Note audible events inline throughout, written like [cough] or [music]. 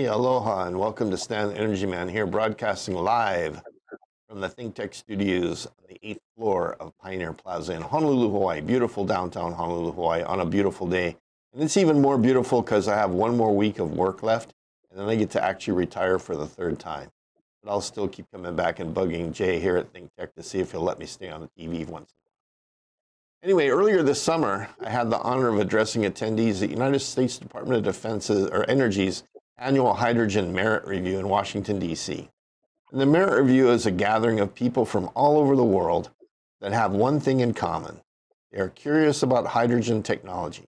Hey, aloha, and welcome to Stan Energy Man here, broadcasting live from the ThinkTech studios on the eighth floor of Pioneer Plaza in Honolulu, Hawaii. Beautiful downtown Honolulu, Hawaii, on a beautiful day. And it's even more beautiful because I have one more week of work left, and then I get to actually retire for the third time. But I'll still keep coming back and bugging Jay here at ThinkTech to see if he'll let me stay on the TV once. Anyway, earlier this summer, I had the honor of addressing attendees at the United States Department of Defense's or Energy's annual Hydrogen Merit Review in Washington, D.C. And the Merit Review is a gathering of people from all over the world that have one thing in common. They are curious about hydrogen technology.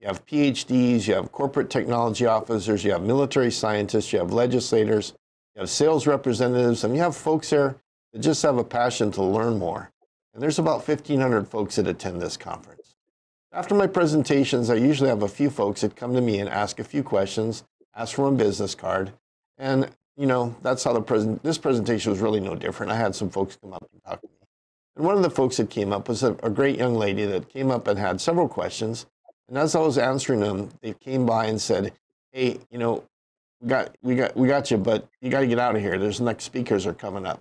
You have PhDs, you have corporate technology officers, you have military scientists, you have legislators, you have sales representatives, and you have folks there that just have a passion to learn more. And there's about 1,500 folks that attend this conference. After my presentations, I usually have a few folks that come to me and ask a few questions, ask for a business card, and you know, that's how the present this presentation was really no different. I had some folks come up and talk to me. And one of the folks that came up was a, a great young lady that came up and had several questions. And as I was answering them, they came by and said, Hey, you know, we got we got we got you, but you got to get out of here. There's next speakers are coming up.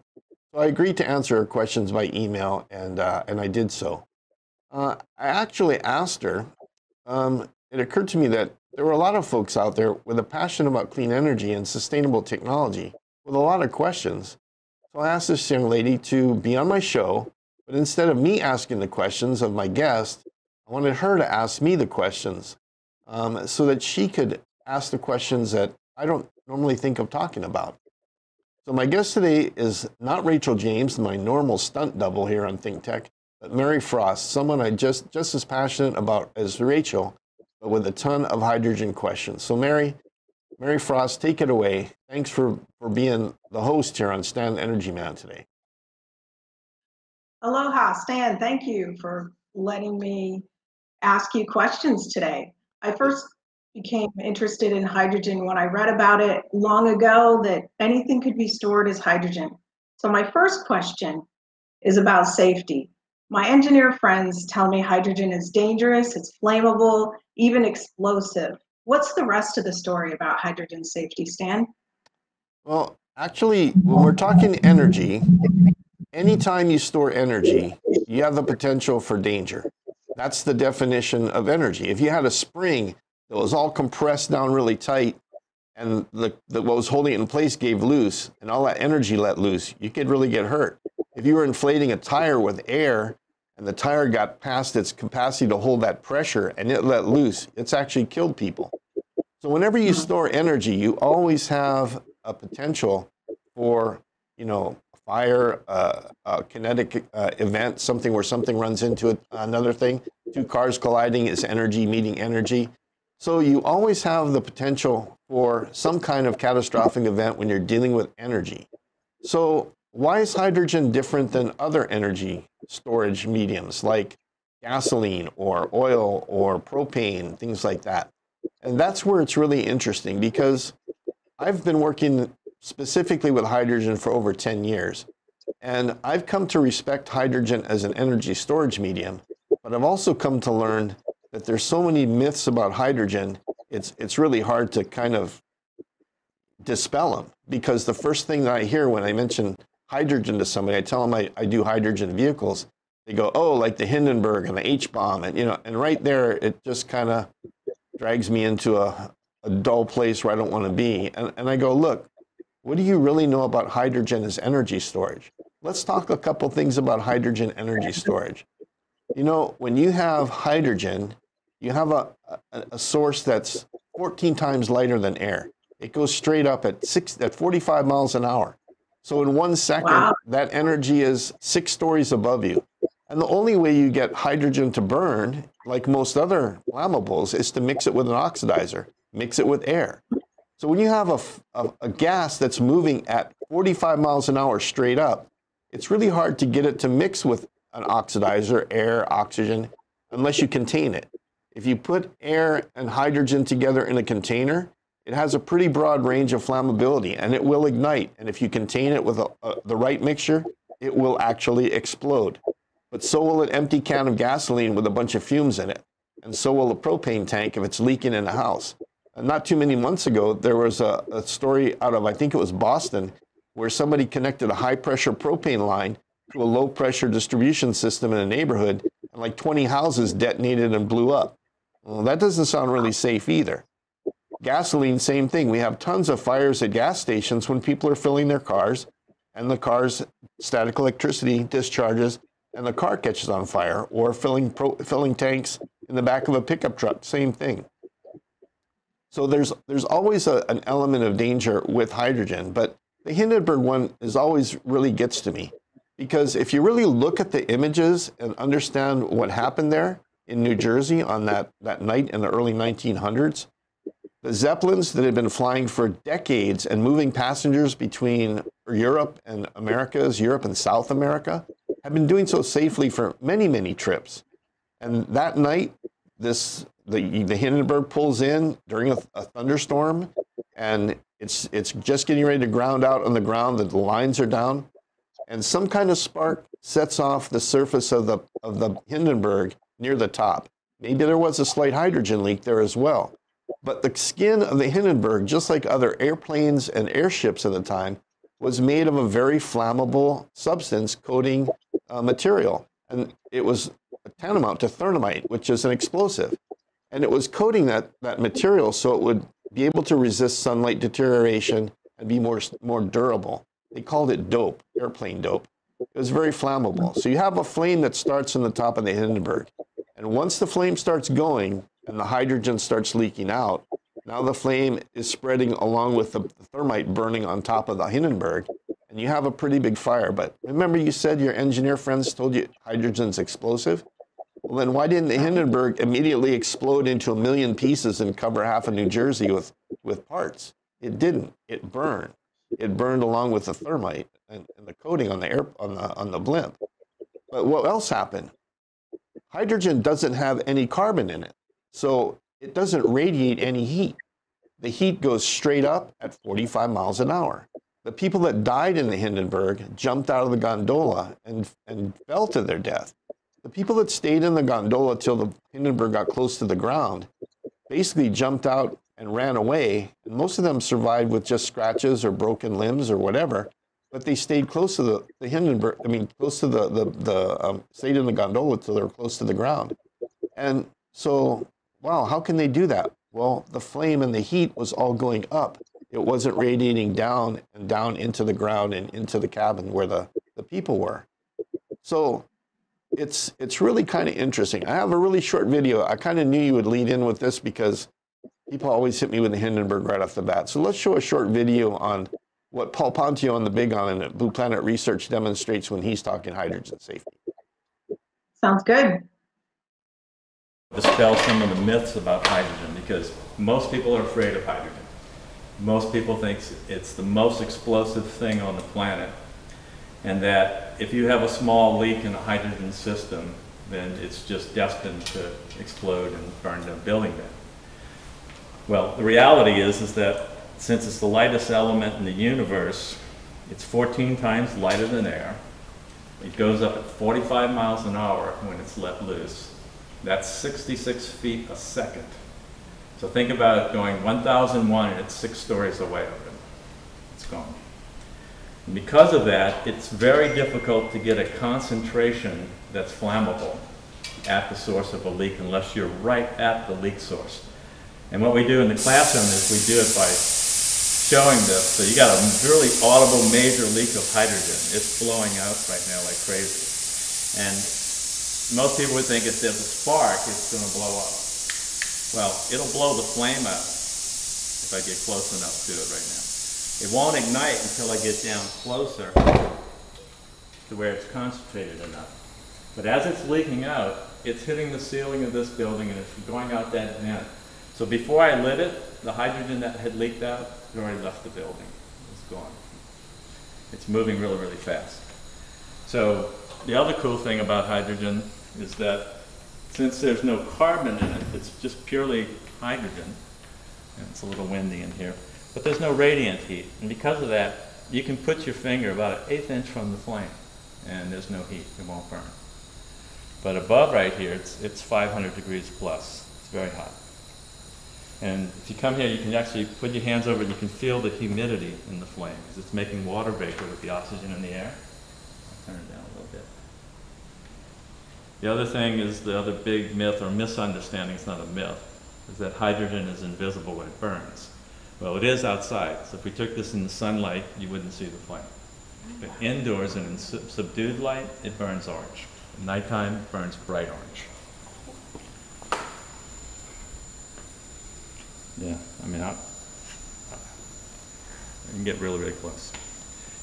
So I agreed to answer her questions by email, and uh, and I did so. Uh, I actually asked her. Um, it occurred to me that there were a lot of folks out there with a passion about clean energy and sustainable technology, with a lot of questions. So I asked this young lady to be on my show, but instead of me asking the questions of my guest, I wanted her to ask me the questions, um, so that she could ask the questions that I don't normally think of talking about. So my guest today is not Rachel James, my normal stunt double here on ThinkTech, but Mary Frost, someone I just just as passionate about as Rachel, with a ton of hydrogen questions. So Mary, Mary Frost, take it away. Thanks for, for being the host here on Stan Energy Man today. Aloha, Stan. Thank you for letting me ask you questions today. I first became interested in hydrogen when I read about it long ago that anything could be stored as hydrogen. So my first question is about safety. My engineer friends tell me hydrogen is dangerous, it's flammable, even explosive. What's the rest of the story about hydrogen safety, Stan? Well, actually, when we're talking energy, anytime you store energy, you have the potential for danger. That's the definition of energy. If you had a spring that was all compressed down really tight, and the, the, what was holding it in place gave loose, and all that energy let loose. You could really get hurt. If you were inflating a tire with air, and the tire got past its capacity to hold that pressure, and it let loose, it's actually killed people. So whenever you store energy, you always have a potential for, you know, fire, uh, a kinetic uh, event, something where something runs into it, another thing. Two cars colliding is energy meeting energy. So you always have the potential for some kind of catastrophic event when you're dealing with energy. So why is hydrogen different than other energy storage mediums like gasoline or oil or propane, things like that? And that's where it's really interesting because I've been working specifically with hydrogen for over 10 years. And I've come to respect hydrogen as an energy storage medium, but I've also come to learn that there's so many myths about hydrogen, it's, it's really hard to kind of dispel them because the first thing that I hear when I mention hydrogen to somebody, I tell them I, I do hydrogen vehicles. They go, oh, like the Hindenburg and the H-bomb. And, you know, and right there, it just kind of drags me into a, a dull place where I don't want to be. And, and I go, look, what do you really know about hydrogen as energy storage? Let's talk a couple things about hydrogen energy storage. You know, when you have hydrogen, you have a, a, a, source that's 14 times lighter than air. It goes straight up at six at 45 miles an hour. So in one second, wow. that energy is six stories above you. And the only way you get hydrogen to burn, like most other flammables, is to mix it with an oxidizer, mix it with air. So when you have a, a, a gas that's moving at 45 miles an hour straight up, it's really hard to get it to mix with an oxidizer, air, oxygen, unless you contain it. If you put air and hydrogen together in a container, it has a pretty broad range of flammability and it will ignite. And if you contain it with a, a, the right mixture, it will actually explode. But so will an empty can of gasoline with a bunch of fumes in it. And so will a propane tank if it's leaking in a house. uh, not too many months ago, there was a, a story out of, I think it was Boston, where somebody connected a high pressure propane line to a low pressure distribution system in a neighborhood, and like 20 houses detonated and blew up. Well, that doesn't sound really safe either. Gasoline, same thing. We have tons of fires at gas stations when people are filling their cars, and the car's static electricity discharges, and the car catches on fire, or filling, pro, filling tanks in the back of a pickup truck, same thing. So there's, there's always a, an element of danger with hydrogen, but the Hindenburg one is always really gets to me because if you really look at the images and understand what happened there in New Jersey on that, that night in the early 1900s, the Zeppelins that had been flying for decades and moving passengers between Europe and Americas, Europe and South America, had been doing so safely for many, many trips. And that night, this the, the Hindenburg pulls in during a, a thunderstorm, and it's it's just getting ready to ground out on the ground. The lines are down, and some kind of spark sets off the surface of the of the Hindenburg near the top. Maybe there was a slight hydrogen leak there as well. But the skin of the Hindenburg, just like other airplanes and airships at the time, was made of a very flammable substance coating uh, material. And it was tantamount to thermite, which is an explosive. And it was coating that, that material so it would be able to resist sunlight deterioration and be more, more durable. They called it dope, airplane dope. It was very flammable. So you have a flame that starts in the top of the Hindenburg. And once the flame starts going and the hydrogen starts leaking out, now the flame is spreading along with the thermite burning on top of the Hindenburg. And you have a pretty big fire. But remember, you said your engineer friends told you hydrogen's explosive? Well, then why didn't the Hindenburg immediately explode into a million pieces and cover half of New Jersey with, with parts? It didn't. It burned. It burned along with the thermite and, and the coating on the air on the on the blimp. But what else happened? Hydrogen doesn't have any carbon in it, so it doesn't radiate any heat. The heat goes straight up at 45 miles an hour. The people that died in the Hindenburg jumped out of the gondola and, and fell to their death the people that stayed in the gondola till the Hindenburg got close to the ground basically jumped out and ran away. And most of them survived with just scratches or broken limbs or whatever. But they stayed close to the, the Hindenburg, I mean, close to the, the, the um, stayed in the gondola till they were close to the ground. And so, wow, how can they do that? Well, the flame and the heat was all going up. It wasn't radiating down and down into the ground and into the cabin where the, the people were. So it's it's really kind of interesting. I have a really short video. I kind of knew you would lead in with this because people always hit me with the Hindenburg right off the bat. So let's show a short video on what Paul Pontio on the Big On and Blue Planet Research demonstrates when he's talking hydrogen safety. Sounds good. Dispel some of the myths about hydrogen because most people are afraid of hydrogen. Most people think it's the most explosive thing on the planet and that if you have a small leak in a hydrogen system, then it's just destined to explode and burn the building down. Well, the reality is, is that since it's the lightest element in the universe, it's 14 times lighter than air. It goes up at 45 miles an hour when it's let loose. That's 66 feet a second. So think about it going 1001 and it's six stories away. It's gone. Because of that, it's very difficult to get a concentration that's flammable at the source of a leak unless you're right at the leak source. And what we do in the classroom is we do it by showing this. So you got a really audible major leak of hydrogen. It's blowing out right now like crazy. And most people would think if there's a spark, it's going to blow up. Well, it'll blow the flame out if I get close enough to it right now. It won't ignite until I get down closer to where it's concentrated enough. But as it's leaking out, it's hitting the ceiling of this building and it's going out that vent. So before I lit it, the hydrogen that had leaked out had already left the building. It's gone. It's moving really, really fast. So the other cool thing about hydrogen is that since there's no carbon in it, it's just purely hydrogen. And it's a little windy in here. But there's no radiant heat. And because of that, you can put your finger about an eighth inch from the flame and there's no heat. It won't burn. But above right here, it's, it's 500 degrees plus. It's very hot. And if you come here, you can actually put your hands over it, you can feel the humidity in the flame, because it's making water vapor with the oxygen in the air. I'll turn it down a little bit. The other thing is the other big myth or misunderstanding, it's not a myth, is that hydrogen is invisible when it burns. Well, it is outside, so if we took this in the sunlight, you wouldn't see the flame. But indoors and in sub- subdued light, it burns orange. At nighttime, it burns bright orange. Yeah, I mean, I, I can get really, really close.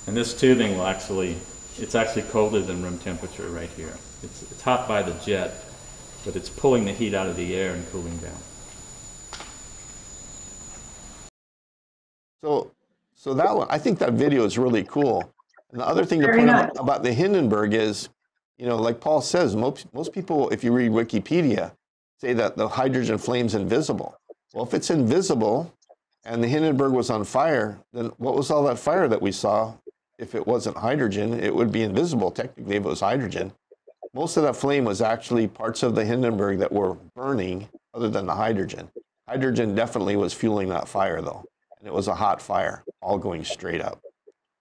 And this tubing will actually, it's actually colder than room temperature right here. It's, it's hot by the jet, but it's pulling the heat out of the air and cooling down. So, so that one, I think that video is really cool. And the other thing to Very point out about the Hindenburg is, you know, like Paul says, most, most people, if you read Wikipedia, say that the hydrogen flame's invisible. Well, if it's invisible and the Hindenburg was on fire, then what was all that fire that we saw? If it wasn't hydrogen, it would be invisible technically if it was hydrogen. Most of that flame was actually parts of the Hindenburg that were burning other than the hydrogen. Hydrogen definitely was fueling that fire though, and it was a hot fire, all going straight up.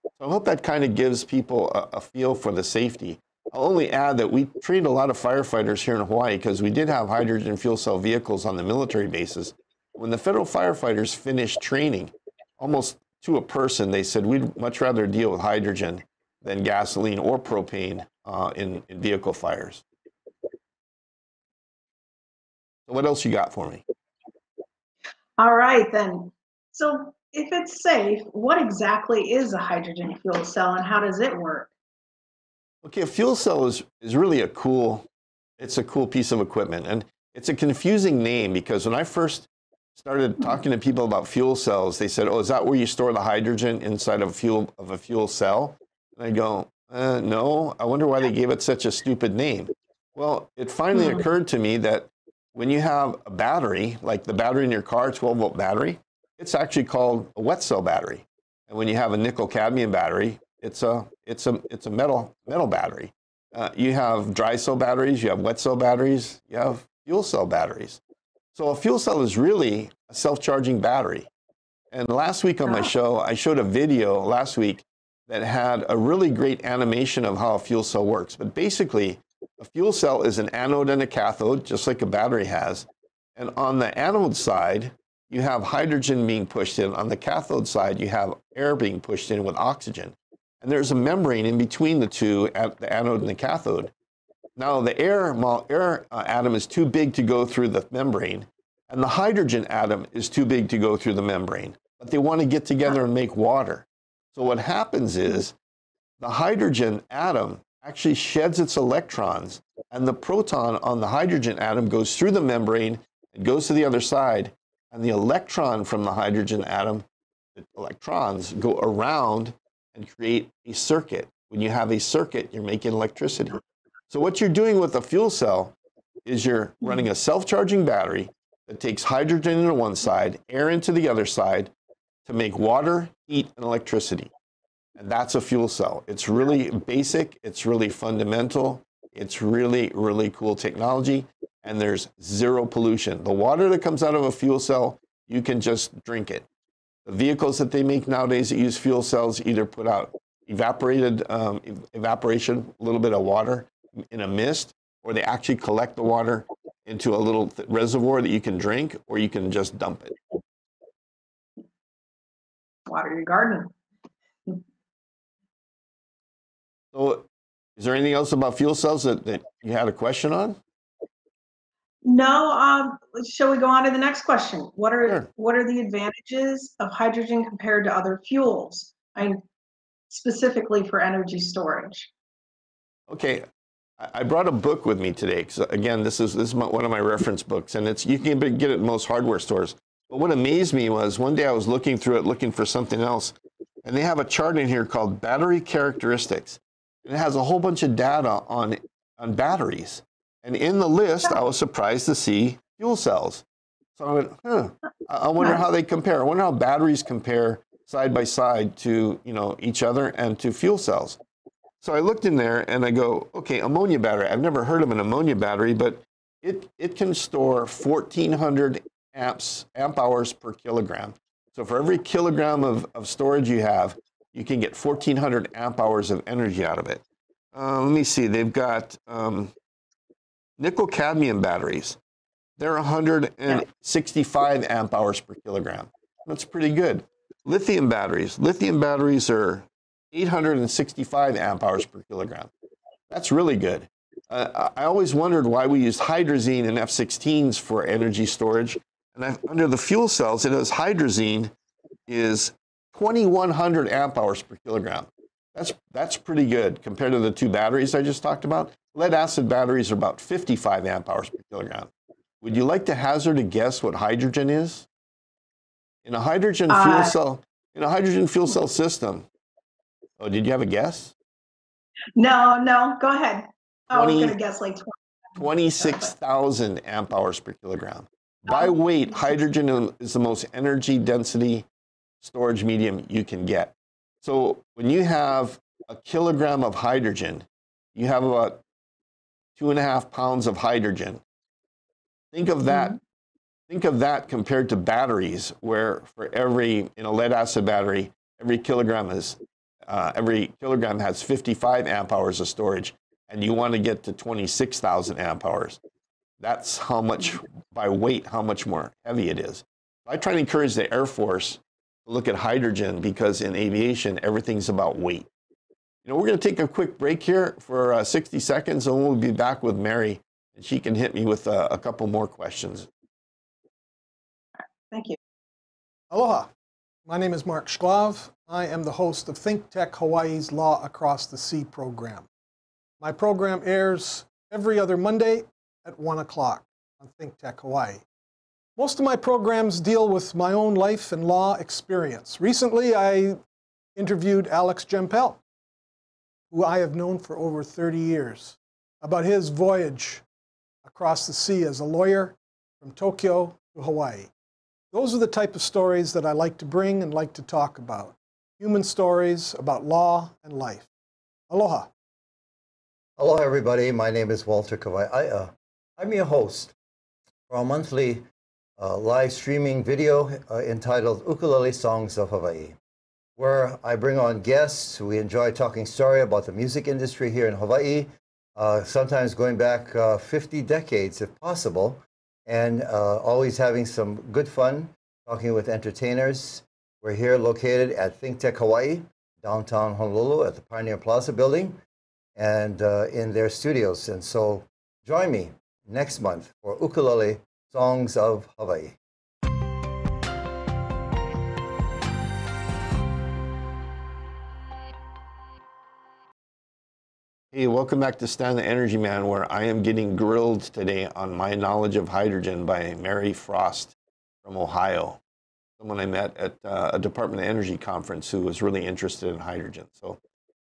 So I hope that kind of gives people a, a feel for the safety. I'll only add that we trained a lot of firefighters here in Hawaii because we did have hydrogen fuel cell vehicles on the military bases. When the federal firefighters finished training, almost to a person, they said we'd much rather deal with hydrogen than gasoline or propane uh, in, in vehicle fires. So what else you got for me? All right, then. So if it's safe, what exactly is a hydrogen fuel cell and how does it work? Okay, a fuel cell is, is really a cool, it's a cool piece of equipment. And it's a confusing name because when I first started talking to people about fuel cells, they said, oh, is that where you store the hydrogen inside of a fuel, of a fuel cell? And I go, uh, no, I wonder why they gave it such a stupid name. Well, it finally Hmm. occurred to me that when you have a battery, like the battery in your car, 12 volt battery, it's actually called a wet cell battery. And when you have a nickel cadmium battery, it's a, it's a, it's a metal, metal battery. Uh, you have dry cell batteries, you have wet cell batteries, you have fuel cell batteries. So a fuel cell is really a self-charging battery. And last week on my Ah. show, I showed a video last week that had a really great animation of how a fuel cell works. But basically, a fuel cell is an anode and a cathode, just like a battery has. And on the anode side, you have hydrogen being pushed in. On the cathode side, you have air being pushed in with oxygen. And there's a membrane in between the two, at the anode and the cathode. Now, the air, air uh, atom is too big to go through the membrane, and the hydrogen atom is too big to go through the membrane. But they want to get together and make water. So, what happens is the hydrogen atom actually sheds its electrons, and the proton on the hydrogen atom goes through the membrane and goes to the other side, and the electron from the hydrogen atom, the electrons, go around and create a circuit. When you have a circuit, you're making electricity. So what you're doing with a fuel cell is you're running a self-charging battery that takes hydrogen into one side, air into the other side to make water, heat, and electricity. And that's a fuel cell. It's really basic, it's really fundamental, it's really, really cool technology, and there's zero pollution. The water that comes out of a fuel cell, you can just drink it. The vehicles that they make nowadays that use fuel cells either put out evaporated um, ev- evaporation, a little bit of water in a mist, or they actually collect the water into a little th- reservoir that you can drink, or you can just dump it. Water your garden. So, is there anything else about fuel cells that, that you had a question on? No, um, shall we go on to the next question? What are Sure. what are the advantages of hydrogen compared to other fuels? I specifically for energy storage. Okay, I brought a book with me today because again, this is this is my, one of my reference books, and it's you can get it in most hardware stores. But what amazed me was one day I was looking through it, looking for something else, and they have a chart in here called battery characteristics, and it has a whole bunch of data on on batteries. And in the list, I was surprised to see fuel cells. So I went, huh. I wonder how they compare. I wonder how batteries compare side by side to you know each other and to fuel cells. So I looked in there and I go, okay, ammonia battery. I've never heard of an ammonia battery, but it, it can store 1,400 amps, amp hours per kilogram. So for every kilogram of, of storage you have, you can get 1400 amp hours of energy out of it. Uh, let me see, they've got um, nickel cadmium batteries. They're 165 amp hours per kilogram. That's pretty good. Lithium batteries. Lithium batteries are 865 amp hours per kilogram. That's really good. Uh, I always wondered why we used hydrazine and F-16s for energy storage. And I, under the fuel cells, it has hydrazine is 2100 amp hours per kilogram. That's, that's pretty good compared to the two batteries I just talked about. Lead acid batteries are about 55 amp hours per kilogram. Would you like to hazard a guess what hydrogen is? In a hydrogen uh, fuel cell, in a hydrogen fuel cell system. Oh, did you have a guess? No, no, go ahead. 20, I was going to guess like 20. 26,000 amp hours per kilogram. By oh. weight, hydrogen is the most energy density storage medium you can get. So when you have a kilogram of hydrogen, you have about two and a half pounds of hydrogen. Think of that. Mm-hmm. Think of that compared to batteries, where for every in a lead acid battery, every kilogram is uh, every kilogram has 55 amp hours of storage, and you want to get to 26,000 amp hours. That's how much by weight, how much more heavy it is. I try to encourage the Air Force to look at hydrogen because in aviation, everything's about weight. You know, we're going to take a quick break here for uh, 60 seconds, and we'll be back with Mary, and she can hit me with uh, a couple more questions. Thank you. Aloha. My name is Mark Shklov. I am the host of Think Tech Hawaii's Law Across the Sea program. My program airs every other Monday at 1 o'clock on Think Tech Hawaii. Most of my programs deal with my own life and law experience. Recently, I interviewed Alex Jempel, who I have known for over 30 years, about his voyage across the sea as a lawyer from Tokyo to Hawaii. Those are the type of stories that I like to bring and like to talk about. Human stories about law and life. Aloha. Aloha, everybody. My name is Walter Kawai. I'm your host for our monthly uh, live streaming video uh, entitled Ukulele Songs of Hawaii, where I bring on guests. We enjoy talking story about the music industry here in Hawaii, uh, sometimes going back uh, 50 decades if possible, and uh, always having some good fun talking with entertainers. We're here located at Think Tech Hawaii, downtown Honolulu at the Pioneer Plaza building and uh, in their studios. And so join me next month for Ukulele Songs of Hawaii. Hey, welcome back to Stan the Energy Man, where I am getting grilled today on my knowledge of hydrogen by Mary Frost from Ohio, someone I met at uh, a Department of Energy conference who was really interested in hydrogen. So,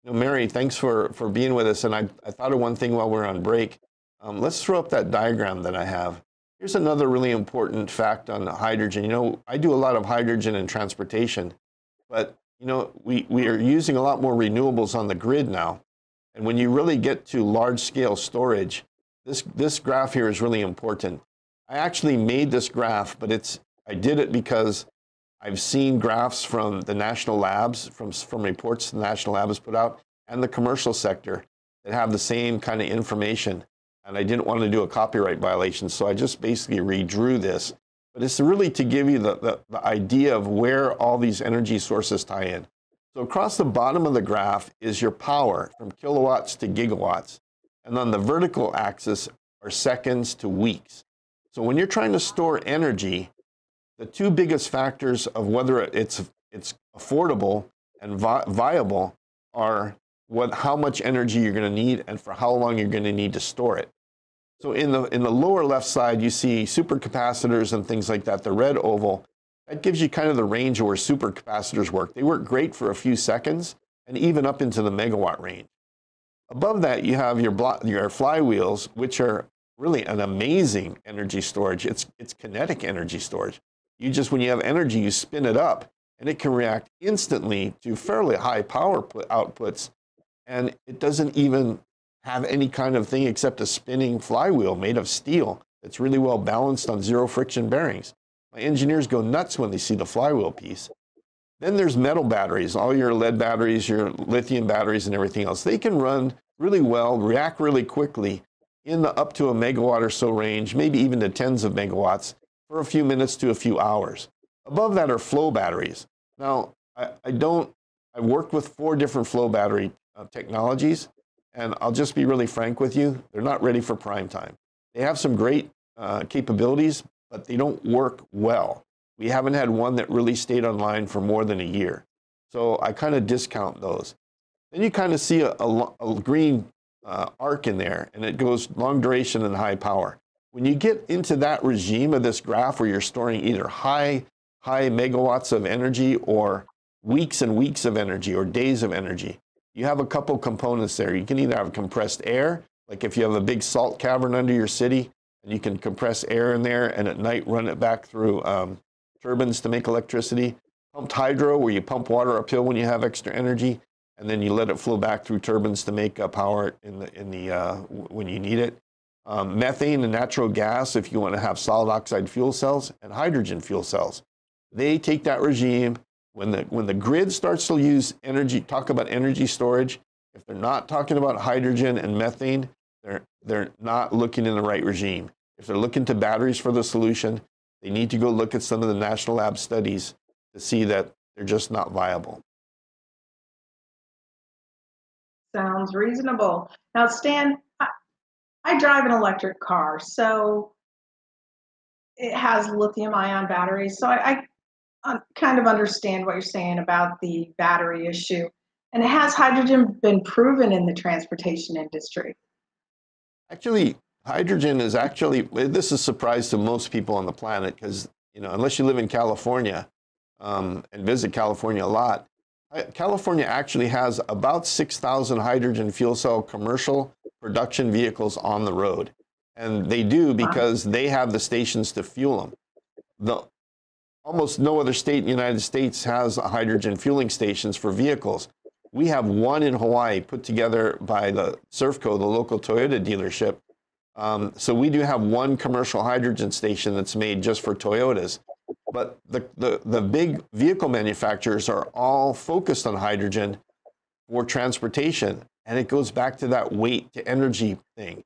you know, Mary, thanks for, for being with us. And I, I thought of one thing while we are on break. Um, let's throw up that diagram that I have. Here's another really important fact on hydrogen. You know, I do a lot of hydrogen in transportation, but you know, we, we are using a lot more renewables on the grid now. And when you really get to large scale storage, this, this graph here is really important. I actually made this graph, but it's, I did it because I've seen graphs from the national labs, from, from reports the national lab has put out, and the commercial sector that have the same kind of information and I didn't want to do a copyright violation, so I just basically redrew this. But it's really to give you the, the, the, idea of where all these energy sources tie in. So across the bottom of the graph is your power from kilowatts to gigawatts. And on the vertical axis are seconds to weeks. So when you're trying to store energy, the two biggest factors of whether it's, it's affordable and vi viable are what, how much energy you're going to need and for how long you're going to need to store it. So in the, in the lower left side, you see supercapacitors and things like that, the red oval. That gives you kind of the range where supercapacitors work. They work great for a few seconds and even up into the megawatt range. Above that, you have your, your flywheels, which are really an amazing energy storage. It's, it's kinetic energy storage. You just, when you have energy, you spin it up and it can react instantly to fairly high power outputs and it doesn't even have any kind of thing except a spinning flywheel made of steel that's really well balanced on zero friction bearings. My engineers go nuts when they see the flywheel piece. Then there's metal batteries, all your lead batteries, your lithium batteries, and everything else. They can run really well, react really quickly in the up to a megawatt or so range, maybe even to tens of megawatts for a few minutes to a few hours. Above that are flow batteries. Now, I, I don't, I worked with four different flow battery uh, technologies, and I'll just be really frank with you, they're not ready for prime time. They have some great uh, capabilities, but they don't work well. We haven't had one that really stayed online for more than a year. So I kind of discount those. Then you kind of see a, a, a green uh, arc in there, and it goes long duration and high power. When you get into that regime of this graph where you're storing either high, high megawatts of energy or weeks and weeks of energy or days of energy, you have a couple components there. You can either have compressed air, like if you have a big salt cavern under your city, and you can compress air in there and at night run it back through um, turbines to make electricity. Pumped hydro, where you pump water uphill when you have extra energy and then you let it flow back through turbines to make uh, power in the, in the, uh, when you need it. Um, methane and natural gas, if you want to have solid oxide fuel cells, and hydrogen fuel cells. They take that regime. When the, when the grid starts to use energy, talk about energy storage, if they're not talking about hydrogen and methane, they're, they're not looking in the right regime. If they're looking to batteries for the solution, they need to go look at some of the national lab studies to see that they're just not viable. Sounds reasonable. Now, Stan, I, I drive an electric car, so it has lithium ion batteries. So I, I kind of understand what you're saying about the battery issue. And has hydrogen been proven in the transportation industry? Actually, hydrogen is actually, this is a surprise to most people on the planet because, you know, unless you live in California um, and visit California a lot, California actually has about 6,000 hydrogen fuel cell commercial production vehicles on the road. And they do because they have the stations to fuel them. The, almost no other state in the United States has hydrogen fueling stations for vehicles. We have one in Hawaii put together by the Servco, the local Toyota dealership. Um, so we do have one commercial hydrogen station that's made just for Toyotas. But the, the, the big vehicle manufacturers are all focused on hydrogen for transportation. And it goes back to that weight to energy thing.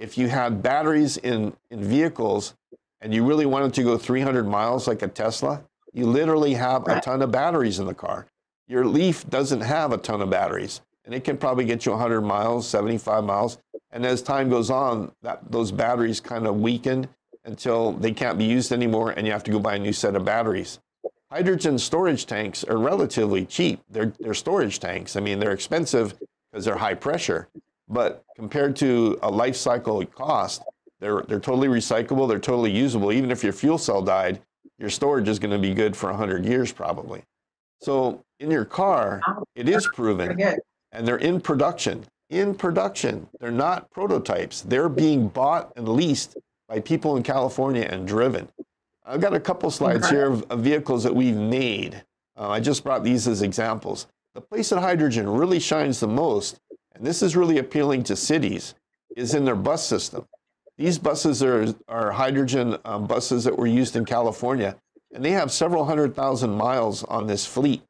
If you had batteries in, in vehicles and you really wanted to go 300 miles like a Tesla, you literally have a ton of batteries in the car. Your Leaf doesn't have a ton of batteries, and it can probably get you 100 miles, 75 miles. And as time goes on, that, those batteries kind of weaken until they can't be used anymore and you have to go buy a new set of batteries. Hydrogen storage tanks are relatively cheap. They're, they're storage tanks. I mean, they're expensive because they're high pressure, but compared to a life cycle cost, they're, they're totally recyclable, they're totally usable. Even if your fuel cell died, your storage is going to be good for 100 years probably. So in your car, it is proven, and they're in production. In production, they're not prototypes. They're being bought and leased by people in California and driven. I've got a couple slides here of, of vehicles that we've made. Uh, I just brought these as examples. The place that hydrogen really shines the most, and this is really appealing to cities, is in their bus system. These buses are, are hydrogen um, buses that were used in California, and they have several hundred thousand miles on this fleet.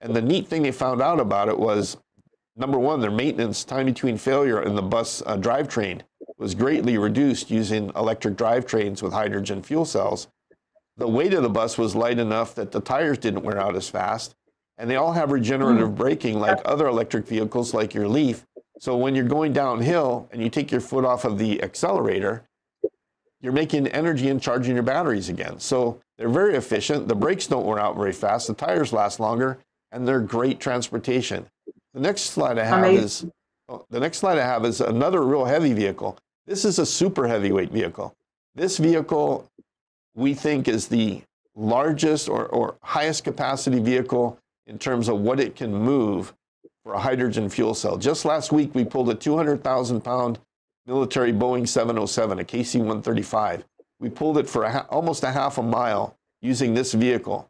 And the neat thing they found out about it was, number one, their maintenance time between failure in the bus uh, drivetrain was greatly reduced using electric drivetrains with hydrogen fuel cells. The weight of the bus was light enough that the tires didn't wear out as fast. And they all have regenerative braking like other electric vehicles like your Leaf. So when you're going downhill and you take your foot off of the accelerator, you're making energy and charging your batteries again. So they're very efficient. The brakes don't wear out very fast. The tires last longer and they're great transportation. The next slide I have Amazing. is oh, the next slide I have is another real heavy vehicle. This is a super heavyweight vehicle. This vehicle, we think, is the largest or, or highest capacity vehicle in terms of what it can move for a hydrogen fuel cell. Just last week, we pulled a 200,000 pound military Boeing 707, a KC 135. We pulled it for a almost a half a mile using this vehicle.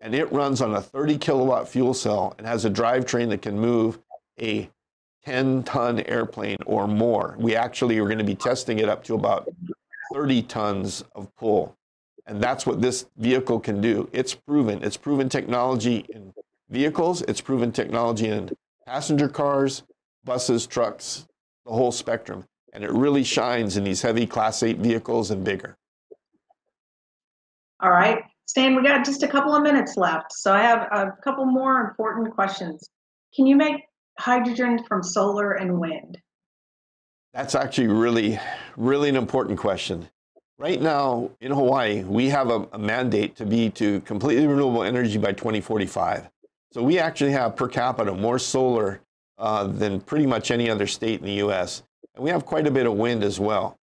And it runs on a 30 kilowatt fuel cell and has a drivetrain that can move a 10 ton airplane or more. We actually are going to be testing it up to about 30 tons of pull. And that's what this vehicle can do. It's proven. It's proven technology in vehicles, it's proven technology in passenger cars, buses, trucks, the whole spectrum. And it really shines in these heavy Class 8 vehicles and bigger. All right. Stan, we got just a couple of minutes left. So I have a couple more important questions. Can you make hydrogen from solar and wind? That's actually really, really an important question. Right now in Hawaii, we have a, a, mandate to be to completely renewable energy by 2045. So we actually have per capita more solar uh, than pretty much any other state in the US. And we have quite a bit of wind as well.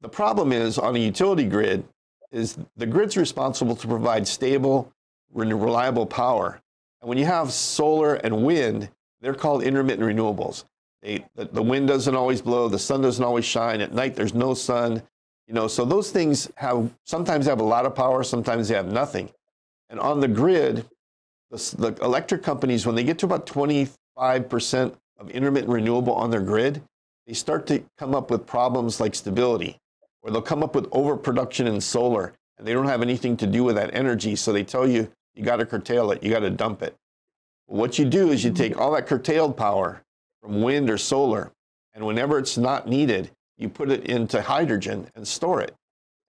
The problem is on a utility grid is the grid's responsible to provide stable, reliable power. And when you have solar and wind, they're called intermittent renewables. They, the, the wind doesn't always blow, the sun doesn't always shine. At night, there's no sun. You know, so those things have sometimes have a lot of power, sometimes they have nothing. And on the grid, the, the electric companies, when they get to about 25% of intermittent renewable on their grid, they start to come up with problems like stability, or they'll come up with overproduction in solar, and they don't have anything to do with that energy. So they tell you, you got to curtail it, you got to dump it. What you do is you take all that curtailed power from wind or solar, and whenever it's not needed, you put it into hydrogen and store it.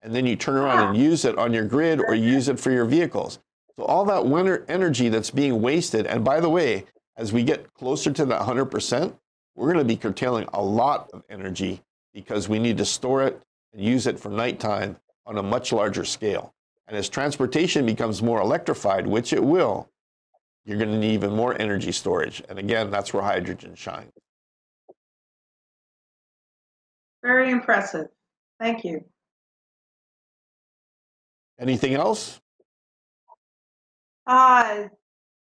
And then you turn around and use it on your grid or use it for your vehicles. So all that winter energy that's being wasted, and by the way, as we get closer to that 100%, we're going to be curtailing a lot of energy because we need to store it and use it for nighttime on a much larger scale. And as transportation becomes more electrified, which it will, you're going to need even more energy storage. And again, that's where hydrogen shines. Very impressive. Thank you. Anything else? Uh,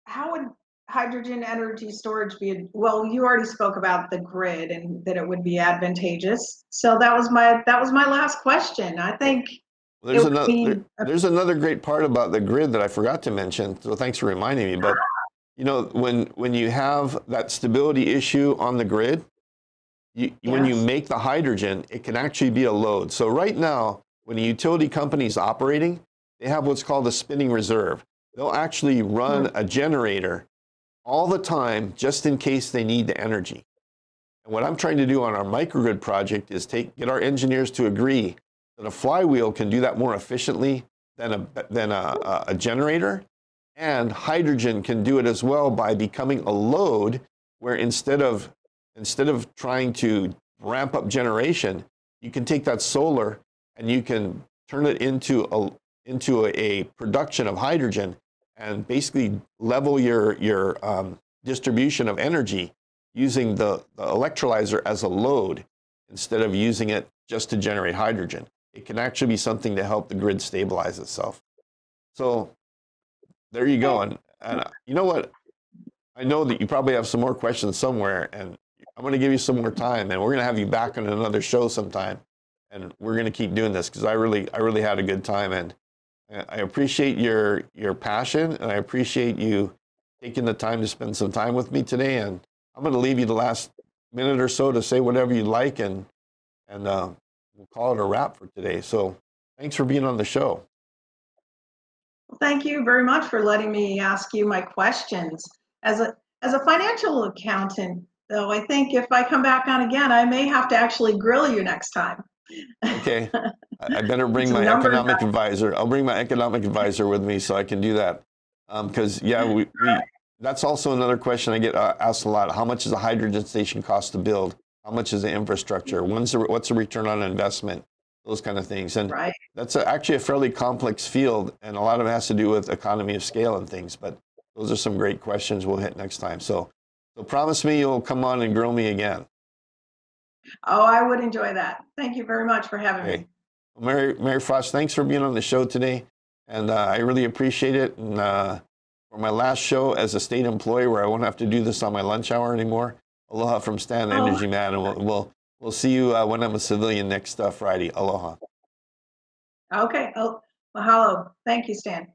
how would hydrogen energy storage be? Well, you already spoke about the grid and that it would be advantageous. So that was my that was my last question. I think there's another there, there's another great part about the grid that I forgot to mention. So thanks for reminding me. But you know, when when you have that stability issue on the grid, you, yes. when you make the hydrogen, it can actually be a load. So right now, when a utility company is operating, they have what's called a spinning reserve. They'll actually run hmm. a generator all the time just in case they need the energy. And what I'm trying to do on our microgrid project is take get our engineers to agree that a flywheel can do that more efficiently than a, than a, a generator. And hydrogen can do it as well by becoming a load where instead of, instead of trying to ramp up generation, you can take that solar and you can turn it into a, into a, a production of hydrogen and basically level your, your um, distribution of energy using the, the electrolyzer as a load instead of using it just to generate hydrogen. It can actually be something to help the grid stabilize itself. So there you go. And, and uh, you know what? I know that you probably have some more questions somewhere, and I'm going to give you some more time, and we're going to have you back on another show sometime, and we're going to keep doing this because I really, I really had a good time, and I appreciate your your passion, and I appreciate you taking the time to spend some time with me today. And I'm going to leave you the last minute or so to say whatever you like, and and uh, we'll call it a wrap for today. So thanks for being on the show. Well, thank you very much for letting me ask you my questions. As a as a financial accountant, though, I think if I come back on again, I may have to actually grill you next time. Okay, I better bring my economic guy. advisor. I'll bring my economic advisor with me so I can do that. Because um, yeah, we, [laughs] we that's also another question I get uh, asked a lot. How much does a hydrogen station cost to build? How much is the infrastructure? When's the, what's the return on investment? Those kind of things. And right. that's a, actually a fairly complex field, and a lot of it has to do with economy of scale and things. But those are some great questions we'll hit next time. So, so promise me you'll come on and grill me again. Oh, I would enjoy that. Thank you very much for having okay. me. Well, Mary, Mary Frost, thanks for being on the show today. And uh, I really appreciate it. And uh, for my last show as a state employee where I won't have to do this on my lunch hour anymore, Aloha from Stan, oh. Energy Man, and we'll we'll, we'll see you uh, when I'm a civilian next uh, Friday. Aloha. Okay. Oh, mahalo. Thank you, Stan.